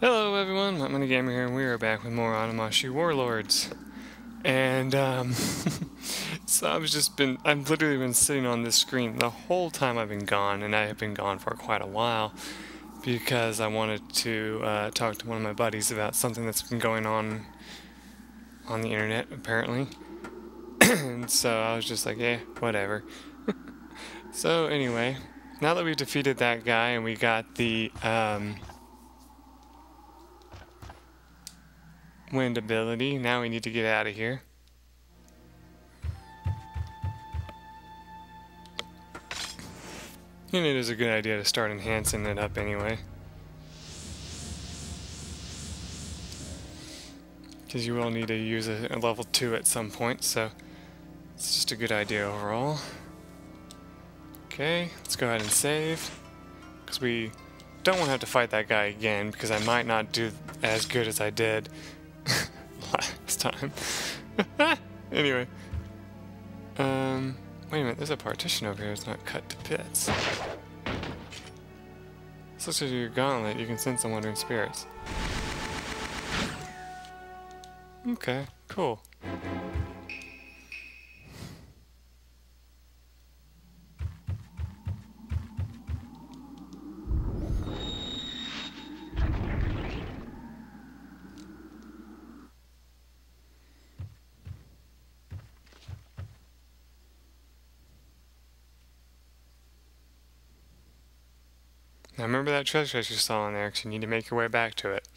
Hello everyone, I'm Money Gamer here, and we are back with more Onimusha Warlords. And, um, so I've just been, I've literally been sitting on this screen the whole time I've been gone, and I have been gone for quite a while, because I wanted to uh, talk to one of my buddies about something that's been going on on the internet, apparently. and so I was just like, yeah, whatever. so anyway, now that we've defeated that guy and we got the, um, wind ability. Now we need to get out of here. And it is a good idea to start enhancing it up anyway. Because you will need to use a, a level 2 at some point, so it's just a good idea overall. Okay, let's go ahead and save. Because we don't want to have to fight that guy again, because I might not do as good as I did time. anyway. Um, wait a minute, there's a partition over here that's not cut to bits. This looks like your gauntlet, you can send some wandering spirits. Okay, cool. Now remember that treasure chest you saw in there, because you need to make your way back to it.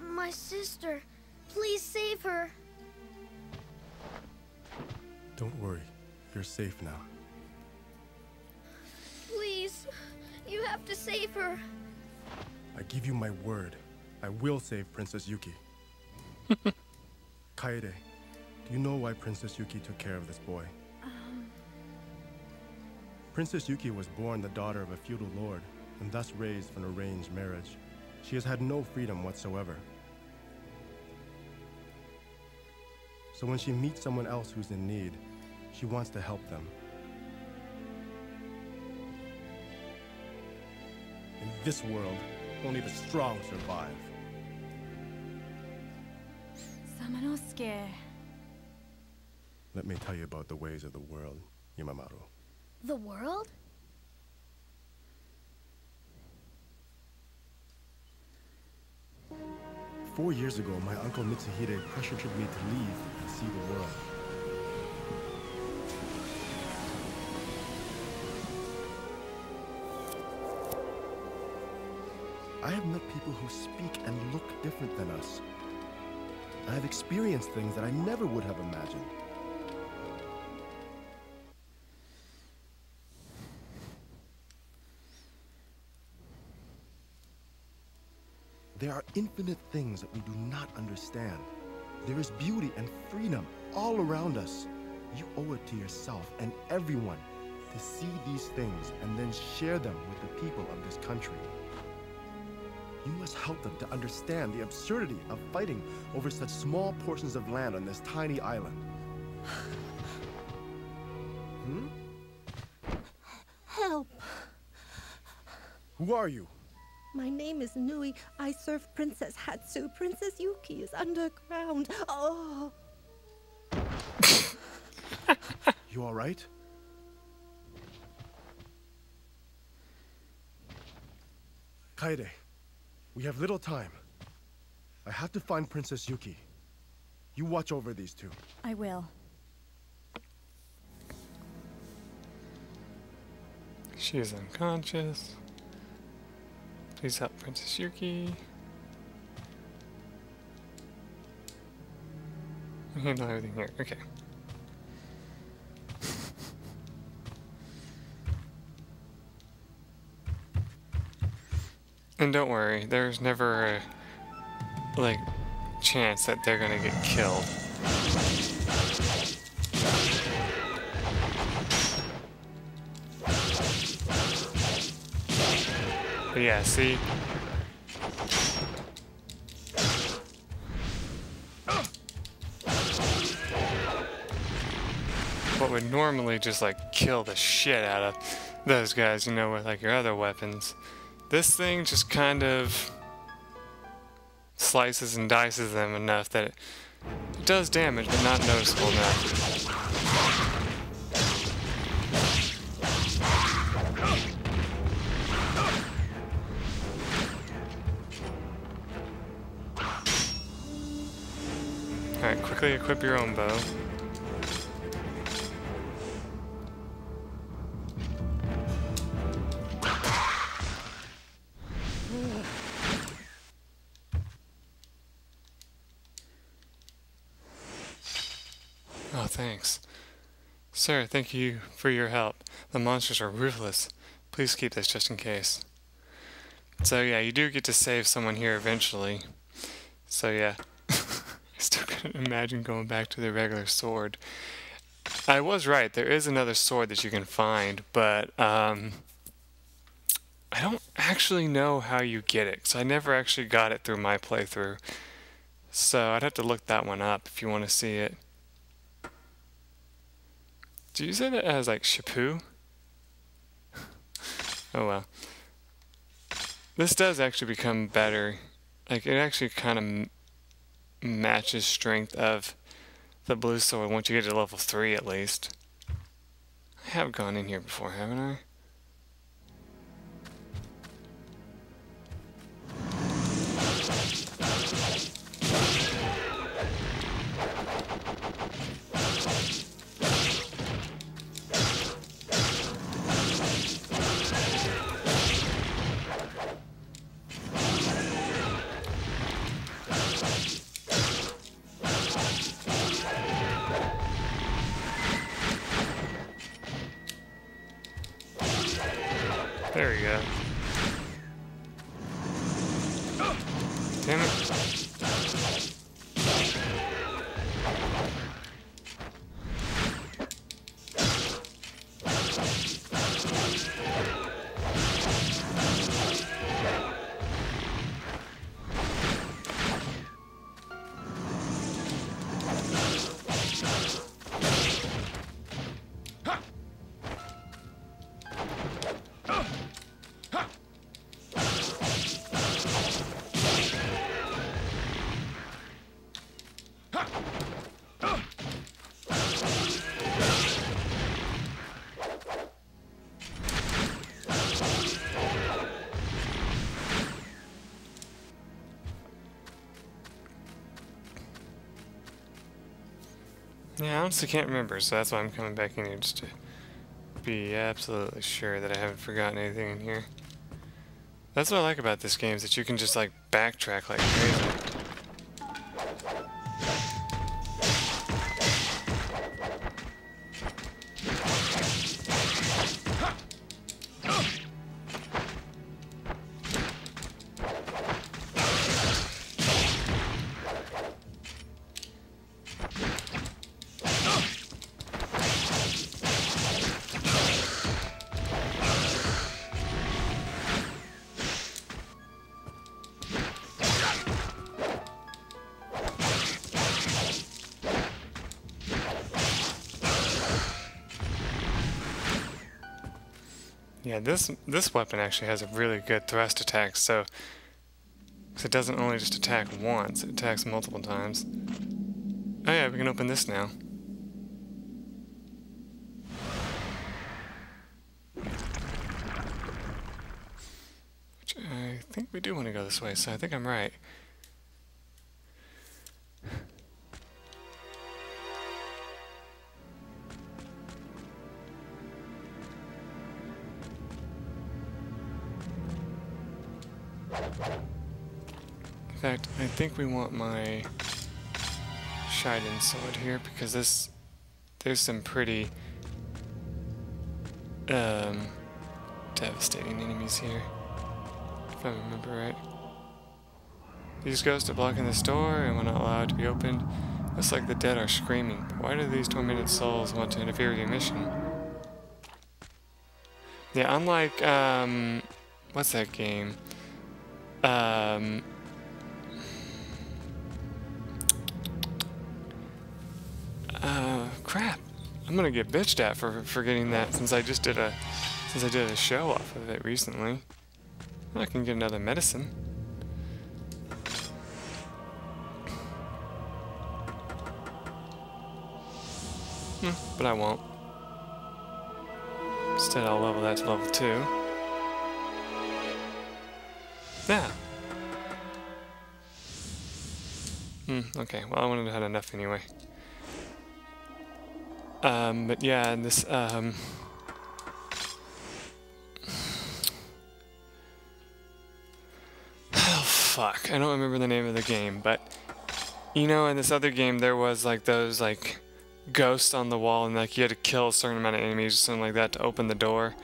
My sister. Please save her. Don't worry. You're safe now. Please. You have to save her. I give you my word. I will save Princess Yuki. Kaede, do you know why Princess Yuki took care of this boy? Um. Princess Yuki was born the daughter of a feudal lord, and thus raised from an arranged marriage. She has had no freedom whatsoever. So when she meets someone else who's in need, she wants to help them. In this world, only the strong survive. Let me tell you about the ways of the world, Yumemaru. The world? Four years ago, my uncle Mitsuhide pressured me to leave and see the world. I have met people who speak and look different than us. I have experienced things that I never would have imagined. There are infinite things that we do not understand. There is beauty and freedom all around us. You owe it to yourself and everyone to see these things and then share them with the people of this country. You must help them to understand the absurdity of fighting over such small portions of land on this tiny island. Hmm? Help! Who are you? My name is Nui. I serve Princess Hatsu. Princess Yuki is underground. Oh! You all right? Kaede, we have little time. I have to find Princess Yuki. You watch over these two. I will. She is unconscious. Please help Princess Yuki. We handle everything here. Okay. And don't worry, there's never a, like, chance that they're gonna get killed. But yeah, see? What would normally just like kill the shit out of those guys, you know, with like your other weapons. This thing just kind of slices and dices them enough that it, does damage, but not noticeable enough. Alright, quickly equip your own bow. Sir, thank you for your help. The monsters are ruthless. Please keep this just in case. So yeah, you do get to save someone here eventually. So yeah. I still couldn't imagine going back to the regular sword. I was right, there is another sword that you can find, but um, I don't actually know how you get it, so I never actually got it through my playthrough. So I'd have to look that one up if you want to see it. Do you say that as like Shapu? oh well. This does actually become better. Like it actually kind of matches strength of the blue sword once you get to level 3 at least. I have gone in here before, haven't I? Yeah, I honestly can't remember, so that's why I'm coming back in here just to be absolutely sure that I haven't forgotten anything in here. That's what I like about this game, is that you can just like backtrack like crazy. Yeah, this this weapon actually has a really good thrust attack, so it doesn't only just attack once, it attacks multiple times. Oh yeah, we can open this now. Which I think we do want to go this way, so I think I'm right. In fact, I think we want my Shiden sword here because this there's some pretty um devastating enemies here. If I remember right. These ghosts are blocking this door and will not allow it to be opened. Looks like the dead are screaming. Why do these tormented souls want to interfere with your mission? Yeah, unlike um what's that game? Um, uh, crap. I'm gonna get bitched at for forgetting that since I just did a since I did a show off of it recently. I can get another medicine. Hmm, but I won't. Instead, I'll level that to level 2. Yeah. Hmm, okay, well, I wouldn't have had enough anyway. Um, but yeah, and this, um... Oh, fuck. I don't remember the name of the game, but... You know, in this other game, there was, like, those, like, ghosts on the wall, and, like, you had to kill a certain amount of enemies or something like that to open the door.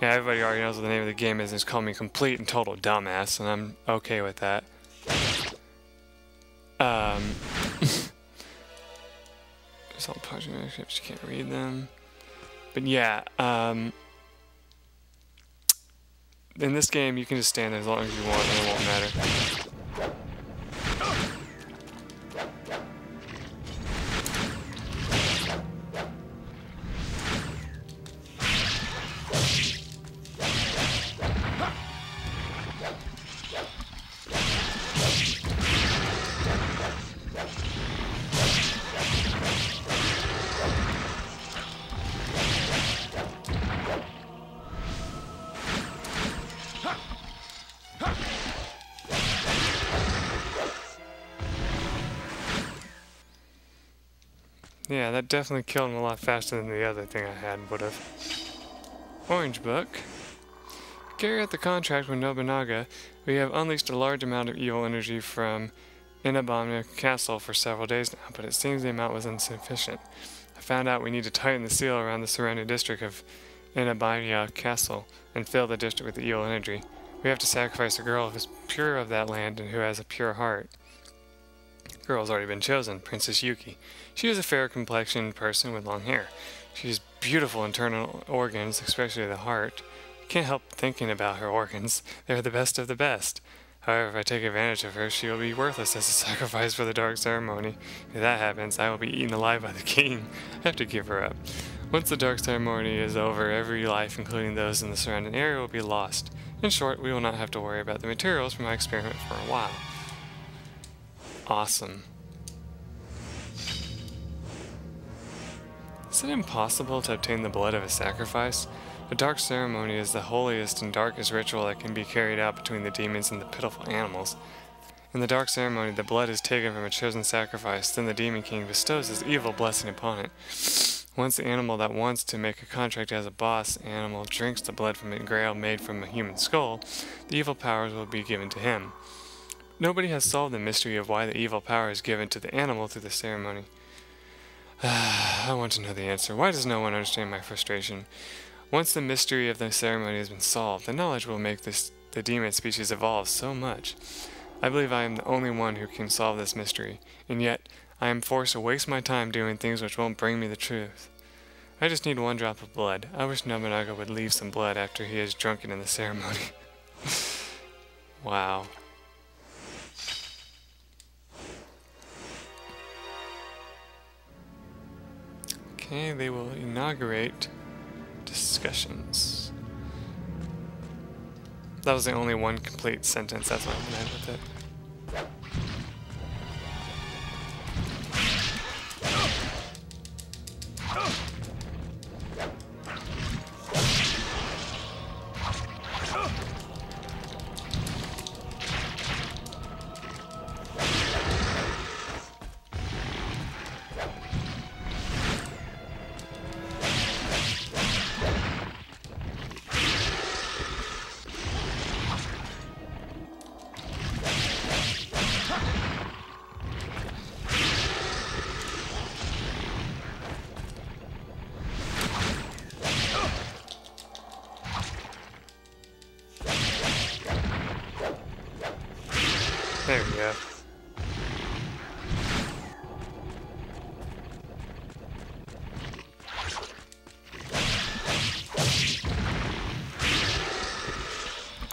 Yeah, everybody already knows what the name of the game is, and it's called me complete and total dumbass, and I'm okay with that. Um... Project manuscripts, you can't read them. But yeah, um... In this game, you can just stand there as long as you want, and it won't matter. Yeah, that definitely killed him a lot faster than the other thing I had would have. Orange Book. Carry out the contract with Nobunaga. We have unleashed a large amount of evil energy from Inabayama Castle for several days now, but it seems the amount was insufficient. I found out we need to tighten the seal around the surrounding district of Inabayama Castle and fill the district with evil energy. We have to sacrifice a girl who is pure of that land and who has a pure heart. Girl's already been chosen, Princess Yuki. She is a fair complexioned person with long hair. She has beautiful internal organs, especially the heart. You can't help thinking about her organs. They're the best of the best. However, if I take advantage of her, she will be worthless as a sacrifice for the dark ceremony. If that happens, I will be eaten alive by the king. I have to give her up. Once the dark ceremony is over, every life, including those in the surrounding area, will be lost. In short, we will not have to worry about the materials for my experiment for a while. Awesome. Is it impossible to obtain the blood of a sacrifice? The dark ceremony is the holiest and darkest ritual that can be carried out between the demons and the pitiful animals. In the dark ceremony, the blood is taken from a chosen sacrifice, then the demon king bestows his evil blessing upon it. Once the animal that wants to make a contract as a boss animal drinks the blood from a grail made from a human skull, the evil powers will be given to him. Nobody has solved the mystery of why the evil power is given to the animal through the ceremony. I want to know the answer. Why does no one understand my frustration? Once the mystery of the ceremony has been solved, the knowledge will make this the demon species evolve so much. I believe I am the only one who can solve this mystery, and yet I am forced to waste my time doing things which won't bring me the truth. I just need one drop of blood. I wish Nobunaga would leave some blood after he is drunken in the ceremony. wow. Okay, they will inaugurate discussions. That was the only one complete sentence, that's why I'm mad with it.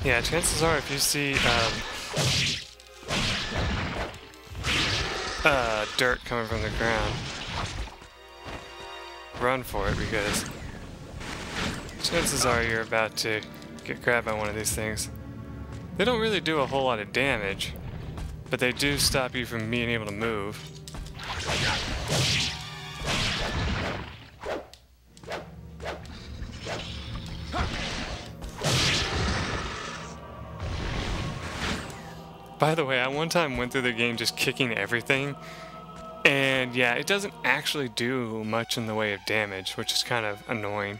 Yeah, chances are if you see um, uh, dirt coming from the ground, run for it because chances are you're about to get grabbed by one of these things. They don't really do a whole lot of damage, but they do stop you from being able to move. By the way, I one time went through the game just kicking everything, and yeah, it doesn't actually do much in the way of damage, which is kind of annoying.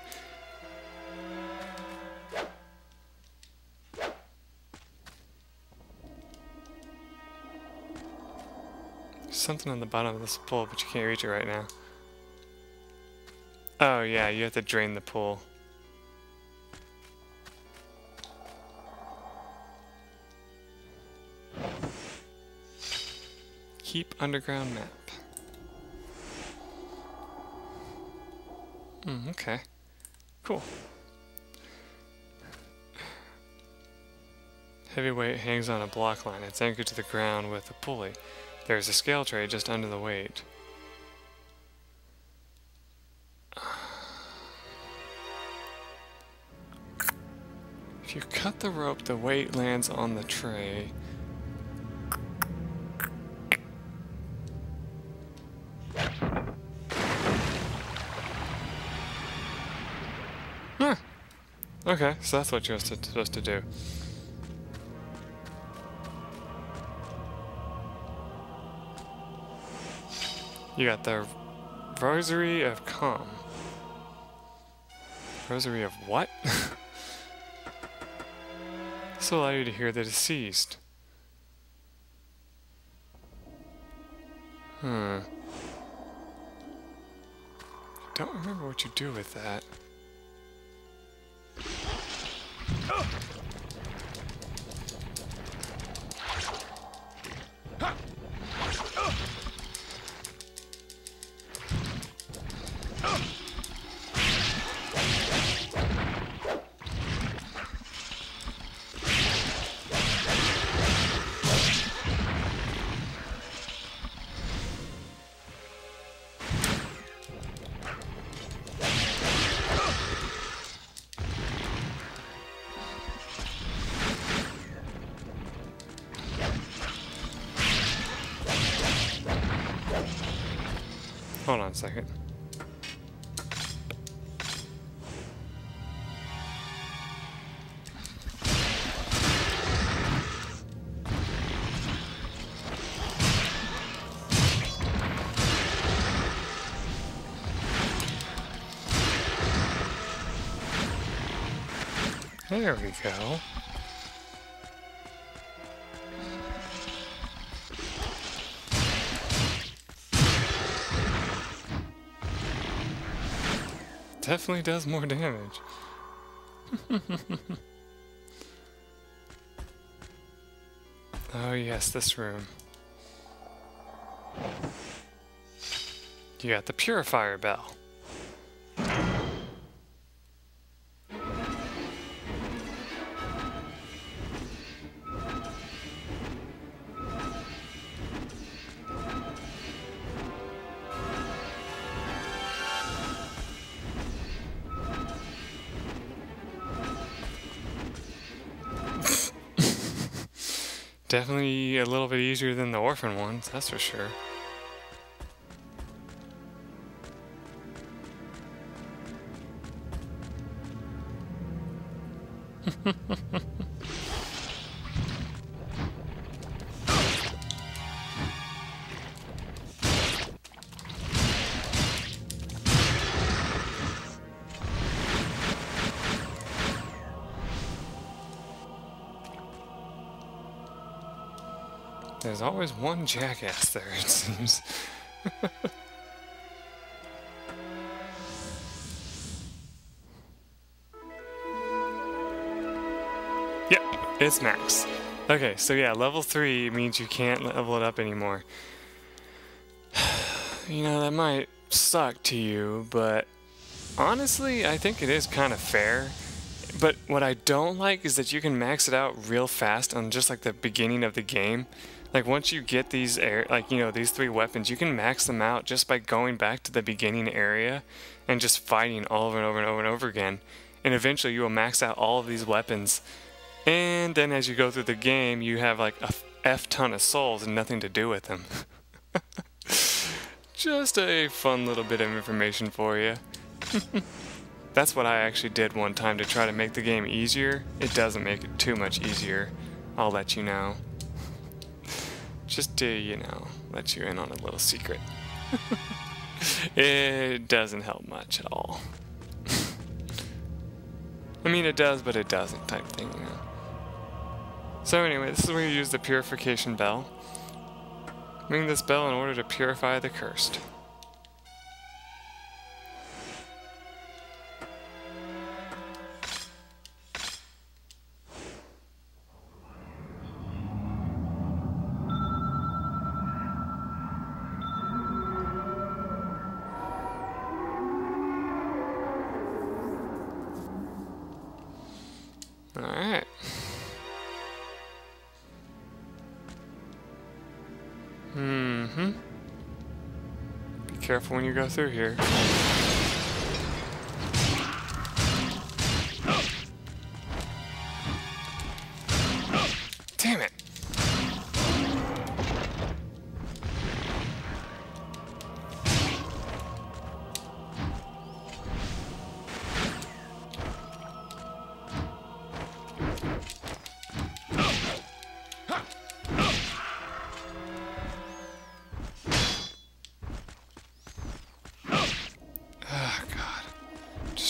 Something on the bottom of this pool, but you can't reach it right now. Oh yeah, you have to drain the pool. Keep underground map. Hmm, okay. Cool. Heavyweight hangs on a block line. It's anchored to the ground with a pulley. There's a scale tray just under the weight. If you cut the rope, the weight lands on the tray. Okay, so that's what you're supposed to do. You got the Rosary of Calm. Rosary of what? this will allow you to hear the deceased. Hmm. Don't remember what you do with that. On a second. There we go. Definitely does more damage. oh yes, this room. You got the purifier bell. Easier than the orphan ones, that's for sure. There's always one jackass there, it seems. yep, it's max. Okay, so yeah, level 3 means you can't level it up anymore. you know, that might suck to you, but honestly, I think it is kind of fair But what I don't like is that you can max it out real fast on just like the beginning of the game. Like once you get these air, like you know these three weapons, you can max them out just by going back to the beginning area and just fighting all over and over and over and over again. And eventually you will max out all of these weapons. And then as you go through the game, you have like a f ton of souls and nothing to do with them. just a fun little bit of information for you. That's what I actually did one time to try to make the game easier. It doesn't make it too much easier. I'll let you know. Just to, you know, let you in on a little secret. it doesn't help much at all. I mean, it does, but it doesn't type thing, you know. So anyway, this is where you use the purification bell. Ring this bell in order to purify the cursed. Careful when you go through here.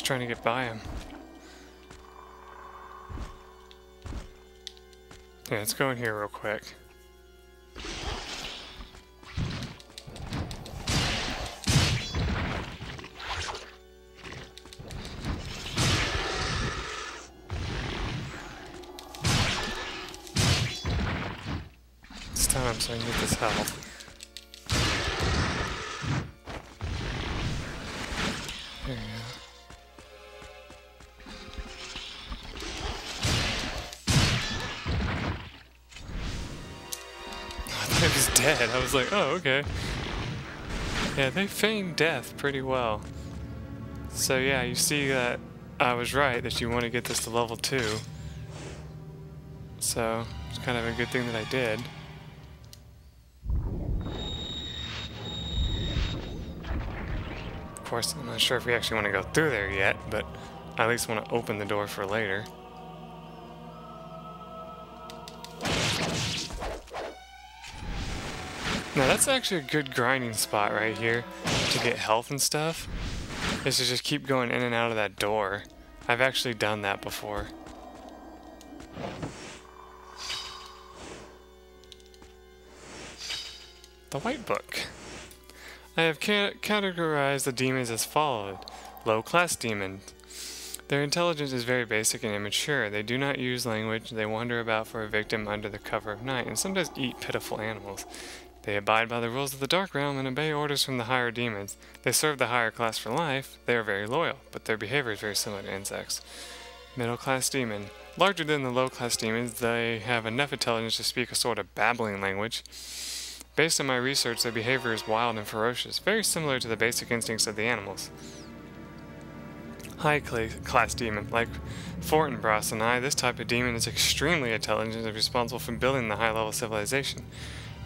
Trying to get by him. Yeah, let's go in here real quick. Dead. I was like, oh, okay. Yeah, they feign death pretty well. So yeah, you see that I was right that you want to get this to level 2. So, it's kind of a good thing that I did. Of course, I'm not sure if we actually want to go through there yet, but I at least want to open the door for later. Now that's actually a good grinding spot right here to get health and stuff. Is to just keep going in and out of that door. I've actually done that before. The White Book. I have ca categorized the demons as followed. Low-class demons. Their intelligence is very basic and immature. They do not use language. They wander about for a victim under the cover of night and sometimes eat pitiful animals. They abide by the rules of the Dark Realm and obey orders from the higher demons. They serve the higher class for life. They are very loyal, but their behavior is very similar to insects. Middle class demon. Larger than the low class demons, they have enough intelligence to speak a sort of babbling language. Based on my research, their behavior is wild and ferocious, very similar to the basic instincts of the animals. High class demon. Like Fortinbras and I, this type of demon is extremely intelligent and responsible for building the high level civilization.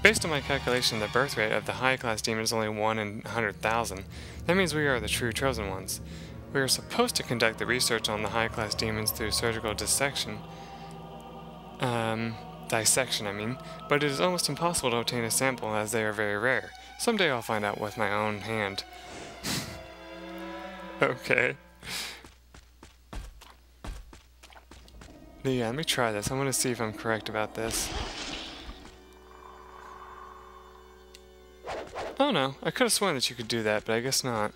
Based on my calculation, the birth rate of the high class demon is only 1 in 100,000. That means we are the true chosen ones. We are supposed to conduct the research on the high class demons through surgical dissection. Um, dissection, I mean, but it is almost impossible to obtain a sample as they are very rare. Someday I'll find out with my own hand. okay. Yeah, let me try this. I want to see if I'm correct about this. Oh no, I could have sworn that you could do that, but I guess not.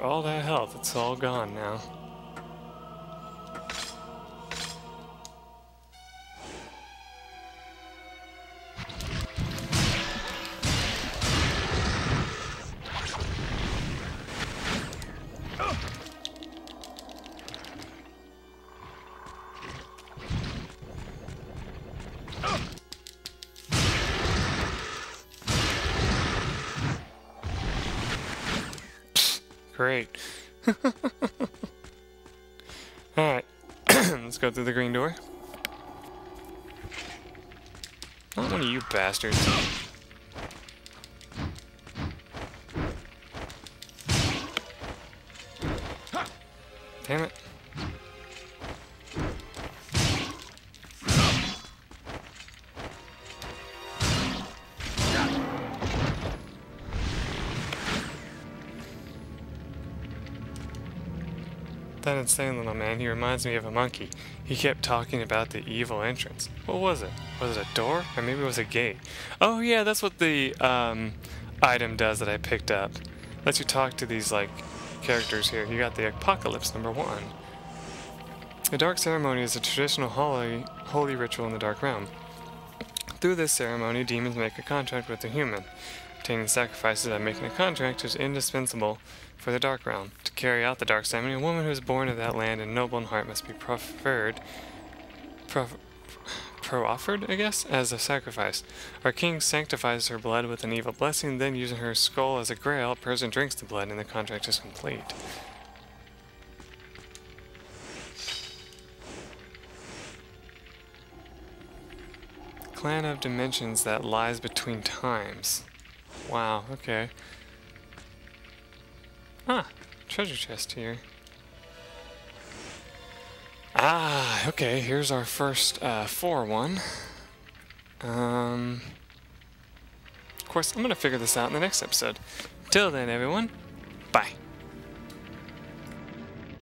All that health, it's all gone now. Alright, let's go through the green door. Not one of you bastards. Damn it. That insane little man, he reminds me of a monkey. He kept talking about the evil entrance. What was it? Was it a door? Or maybe it was a gate? Oh yeah, that's what the um, item does that I picked up. Lets you talk to these like characters here. You got the Apocalypse number one. The Dark Ceremony is a traditional holy, holy ritual in the Dark Realm. Through this ceremony, demons make a contract with the human. Obtaining sacrifices and making a contract is indispensable for the Dark Realm. To carry out the Dark Ceremony, a woman who is born of that land and noble in heart must be preferred, prof, pro-offered, I guess, as a sacrifice. Our king sanctifies her blood with an evil blessing, then using her skull as a grail, a person drinks the blood and the contract is complete. Clan of dimensions that lies between times. Wow, okay. Ah, treasure chest here. Ah, okay, here's our first uh, four one. Um, of course, I'm going to figure this out in the next episode. Till then, everyone, bye.